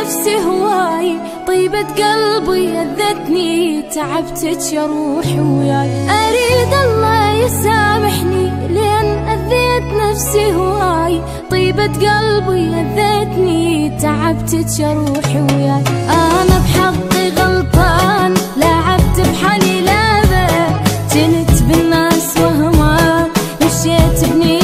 نفسي هواي طيبة قلبي اذتني تعبتك يا روحي وياي. أريد الله يسامحني لأن أذيت نفسي هواي. طيبة قلبي اذتني تعبتك يا روحي وياي. أنا بحظي غلطان لعبت بحالي لعبة جنت بالناس وهمان مشيت بنيتي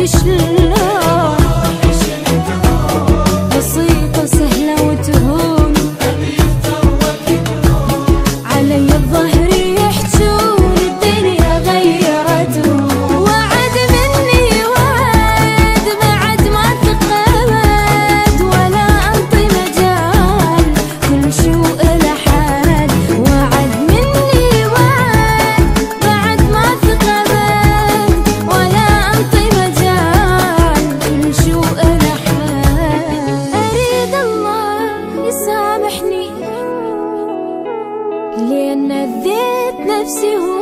düşüşlü видно всего